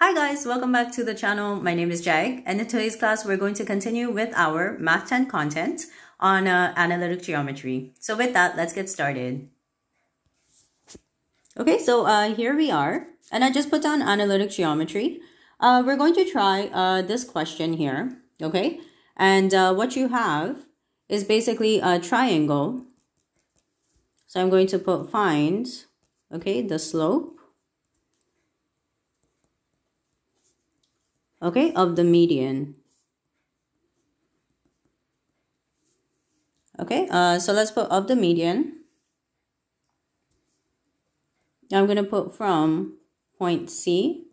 Hi guys, welcome back to the channel. My name is Jag and in today's class we're going to continue with our Math 10 content on uh, analytic geometry. So with that, let's get started. Okay, so uh, here we are and I just put down analytic geometry. Uh, we're going to try uh, this question here, okay? And uh, what you have is basically a triangle. So I'm going to put find, okay, the slope okay, of the median. Okay, uh, so let's put of the median. I'm going to put from point C.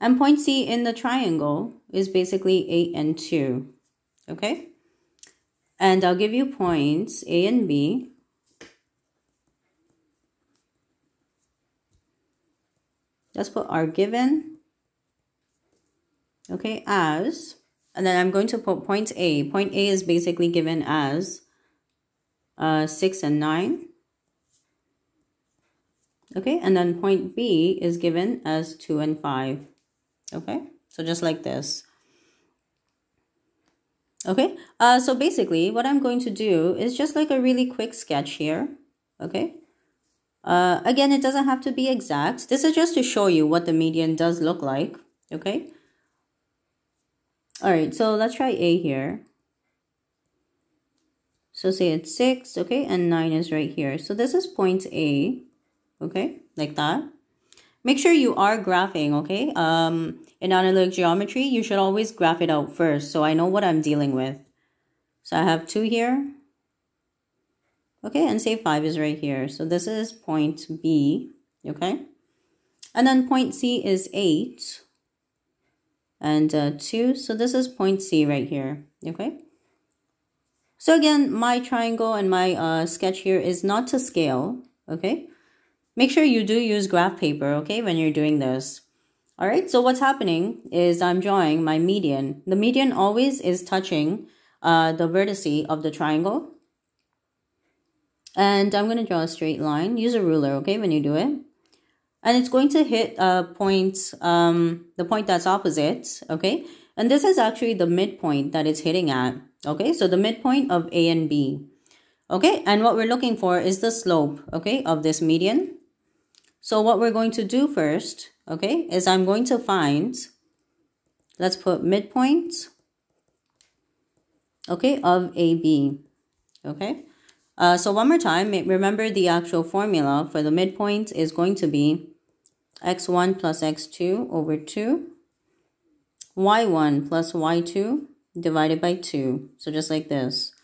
And point C in the triangle is basically 8 and 2. Okay? And I'll give you points A and B. Let's put are given okay, as, and then I'm going to put point A. Point A is basically given as uh, 6 and 9. Okay, and then point B is given as 2 and 5. Okay, so just like this. Okay, uh, so basically what I'm going to do is just like a really quick sketch here. Okay, uh, again, it doesn't have to be exact. This is just to show you what the median does look like. Okay, all right, so let's try A here. So say it's 6, okay, and 9 is right here. So this is point A, okay, like that. Make sure you are graphing, okay? Um, in analytic geometry, you should always graph it out first so I know what I'm dealing with. So I have 2 here. Okay, and say 5 is right here. So this is point B, okay? And then point C is 8, and uh, 2. So this is point C right here, okay? So again, my triangle and my uh, sketch here is not to scale, okay? Make sure you do use graph paper, okay, when you're doing this. All right, so what's happening is I'm drawing my median. The median always is touching uh, the vertice of the triangle. And I'm going to draw a straight line. Use a ruler, okay, when you do it and it's going to hit a point, um, the point that's opposite, okay? And this is actually the midpoint that it's hitting at, okay? So the midpoint of A and B, okay? And what we're looking for is the slope, okay, of this median. So what we're going to do first, okay, is I'm going to find, let's put midpoint, okay, of AB, okay? Uh, so one more time, remember the actual formula for the midpoint is going to be x1 plus x2 over 2, y1 plus y2 divided by 2. So just like this.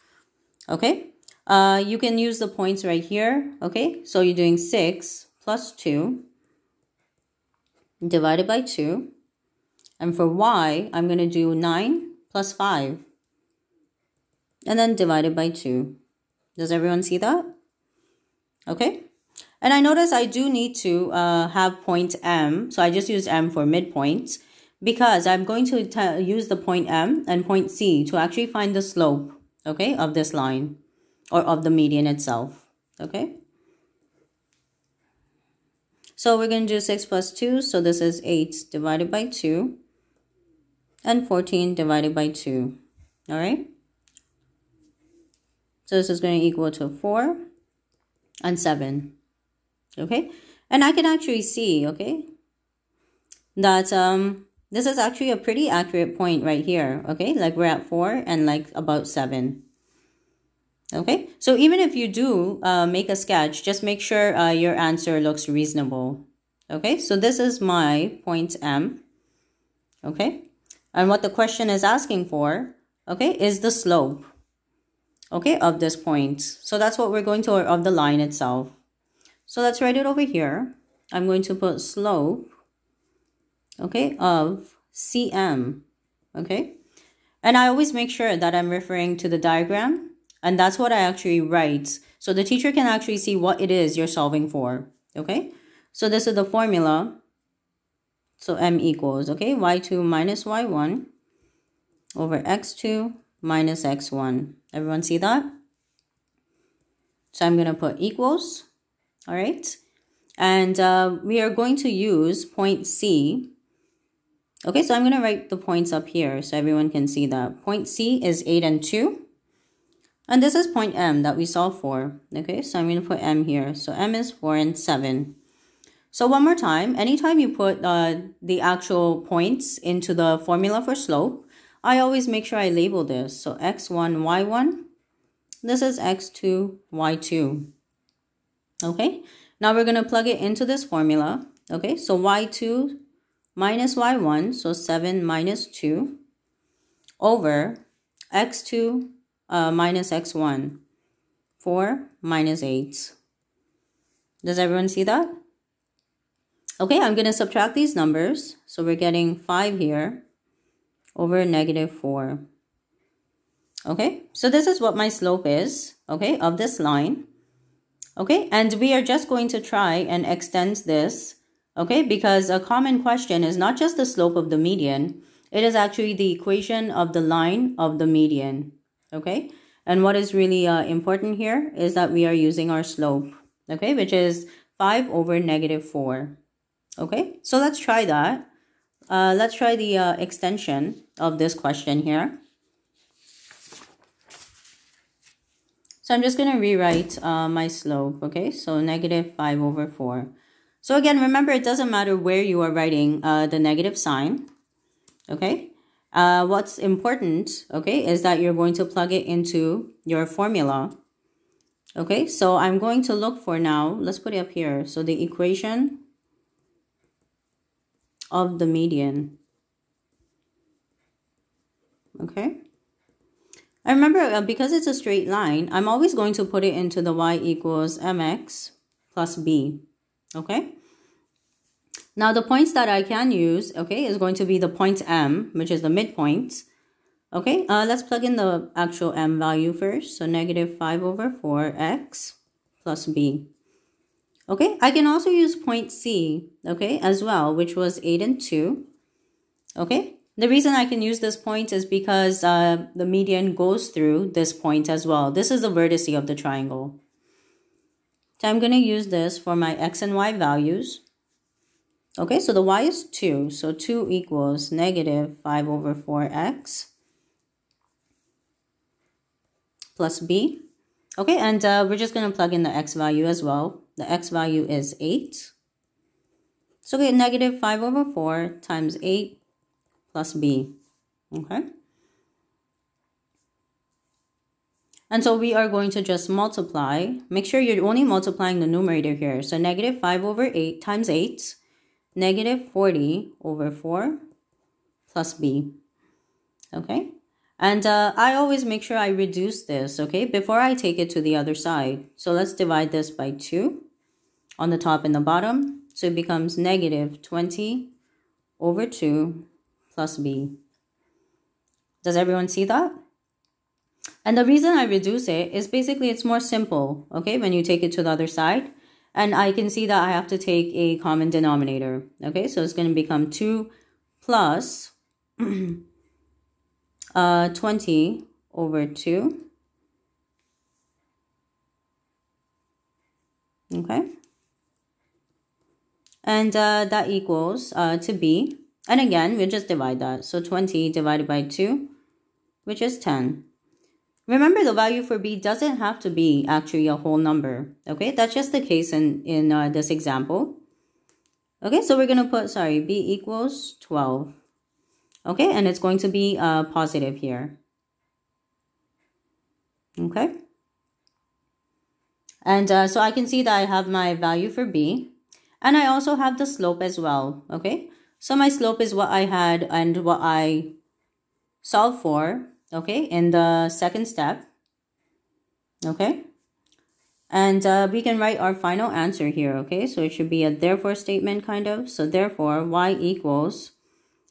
Okay? Uh, you can use the points right here. Okay? So you're doing 6 plus 2 divided by 2. And for y, I'm going to do 9 plus 5. And then divided by 2. Does everyone see that? Okay? And I notice I do need to uh, have point M. So I just use M for midpoint because I'm going to use the point M and point C to actually find the slope, okay, of this line or of the median itself, okay? So we're going to do 6 plus 2. So this is 8 divided by 2 and 14 divided by 2, all right? So this is going to equal to 4 and 7 okay? And i can actually see okay that um this is actually a pretty accurate point right here okay? Like we're at four and like about seven okay? So even if you do uh, make a sketch just make sure uh, your answer looks reasonable okay? So this is my point m okay? And what the question is asking for okay is the slope okay of this point. So that's what we're going to of the line itself so let's write it over here. I'm going to put slope, okay, of CM, okay? And I always make sure that I'm referring to the diagram, and that's what I actually write. So the teacher can actually see what it is you're solving for, okay? So this is the formula. So M equals, okay, Y2 minus Y1 over X2 minus X1. Everyone see that? So I'm going to put equals all right? And uh, we are going to use point C. Okay, so I'm going to write the points up here so everyone can see that. Point C is 8 and 2. And this is point M that we solved for. Okay, so I'm going to put M here. So M is 4 and 7. So one more time, anytime you put uh, the actual points into the formula for slope, I always make sure I label this. So x1, y1, this is x2, y2. Okay, now we're going to plug it into this formula. Okay, so y2 minus y1, so 7 minus 2, over x2 uh, minus x1, 4 minus 8. Does everyone see that? Okay, I'm going to subtract these numbers. So we're getting 5 here over negative 4. Okay, so this is what my slope is, okay, of this line. Okay, and we are just going to try and extend this, okay, because a common question is not just the slope of the median, it is actually the equation of the line of the median, okay? And what is really uh, important here is that we are using our slope, okay, which is 5 over negative 4. Okay, so let's try that. Uh, let's try the uh, extension of this question here. So I'm just going to rewrite uh, my slope, okay? So negative 5 over 4. So again, remember, it doesn't matter where you are writing uh, the negative sign, okay? Uh, what's important, okay, is that you're going to plug it into your formula. Okay, so I'm going to look for now, let's put it up here. So the equation of the median. Okay. I remember uh, because it's a straight line, I'm always going to put it into the y equals mx plus b. Okay. Now the points that I can use, okay, is going to be the point m, which is the midpoint. Okay, uh, let's plug in the actual m value first. So negative 5 over 4x plus b. Okay, I can also use point C, okay, as well, which was 8 and 2. Okay, the reason I can use this point is because uh, the median goes through this point as well. This is the vertice of the triangle. So I'm going to use this for my x and y values. Okay, so the y is 2. So 2 equals negative 5 over 4x plus b. Okay, and uh, we're just going to plug in the x value as well. The x value is 8. So we get negative 5 over 4 times 8 plus b. Okay. And so we are going to just multiply. Make sure you're only multiplying the numerator here. So negative 5 over 8 times 8, negative 40 over 4 plus b. Okay. And uh, I always make sure I reduce this, okay, before I take it to the other side. So let's divide this by 2 on the top and the bottom. So it becomes negative 20 over 2 plus b. Does everyone see that? And the reason I reduce it is basically it's more simple, okay, when you take it to the other side. And I can see that I have to take a common denominator, okay? So it's going to become 2 plus uh, 20 over 2. Okay. And uh, that equals uh, to b. And again, we just divide that. So 20 divided by 2, which is 10. Remember, the value for b doesn't have to be actually a whole number. Okay, that's just the case in, in uh, this example. Okay, so we're going to put, sorry, b equals 12. Okay, and it's going to be uh, positive here. Okay. And uh, so I can see that I have my value for B. And I also have the slope as well. Okay. So my slope is what I had and what I solved for. Okay. In the second step. Okay. And uh, we can write our final answer here. Okay. So it should be a therefore statement kind of. So therefore y equals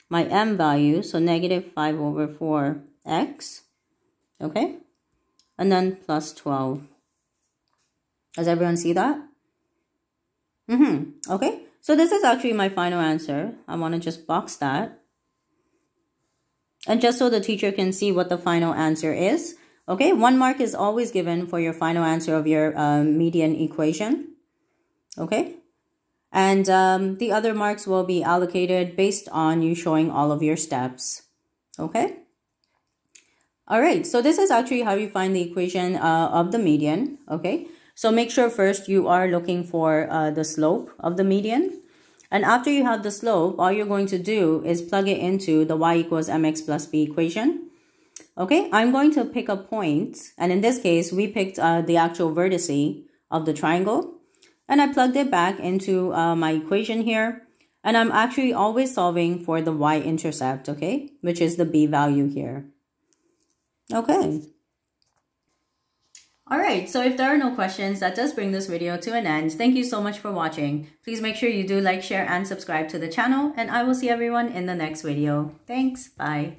my m value, so negative 5 over 4x, okay? And then plus 12. Does everyone see that? Mm-hmm, okay? So this is actually my final answer. I want to just box that. And just so the teacher can see what the final answer is, okay? One mark is always given for your final answer of your uh, median equation, okay? And um, the other marks will be allocated based on you showing all of your steps. Okay? All right, so this is actually how you find the equation uh, of the median. Okay, so make sure first you are looking for uh, the slope of the median. And after you have the slope, all you're going to do is plug it into the y equals mx plus b equation. Okay, I'm going to pick a point, and in this case, we picked uh, the actual vertice of the triangle, and I plugged it back into uh, my equation here, and I'm actually always solving for the y-intercept, okay, which is the b value here. Okay. Alright, so if there are no questions, that does bring this video to an end. Thank you so much for watching. Please make sure you do like, share, and subscribe to the channel, and I will see everyone in the next video. Thanks, bye.